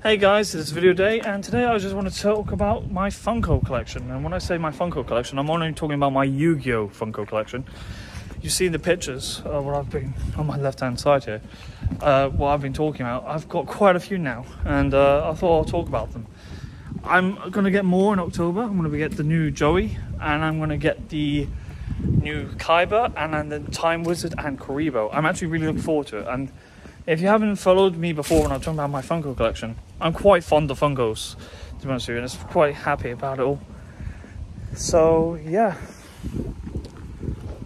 Hey guys, it's video day, and today I just want to talk about my Funko collection. And when I say my Funko collection, I'm only talking about my Yu-Gi-Oh Funko collection. You see the pictures of what I've been on my left-hand side here. Uh, what I've been talking about. I've got quite a few now, and uh, I thought I'll talk about them. I'm gonna get more in October. I'm gonna get the new Joey, and I'm gonna get the new Kaiba, and then the Time Wizard and Kuriboh. I'm actually really looking forward to it, and if you haven't followed me before when I'm talking about my Funko collection, I'm quite fond of Funkos, to be honest with you, and it's quite happy about it all. So, yeah.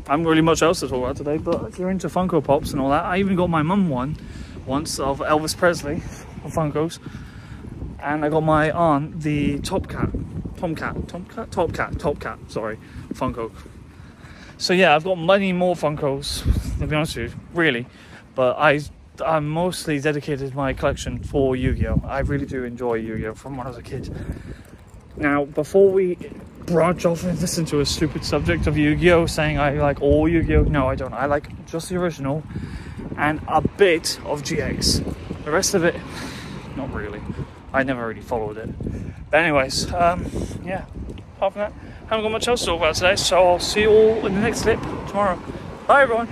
I haven't really much else to talk about today, but if you're into Funko Pops and all that, I even got my mum one once of Elvis Presley of Funkos. And I got my aunt the Top Cat, Tom Cat, Top Cat, Top Cat, sorry, Funko. So yeah, I've got many more Funkos, to be honest with you, really. But I I'm mostly dedicated my collection for Yu-Gi-Oh! I really do enjoy Yu-Gi-Oh! from when I was a kid. Now, before we branch off and listen to a stupid subject of Yu-Gi-Oh! saying I like all Yu-Gi-Oh! No, I don't. I like just the original and a bit of GX. The rest of it, not really. I never really followed it. But anyways, um, yeah, apart from that, I haven't got much else to talk about today, so I'll see you all in the next clip tomorrow. Bye everyone!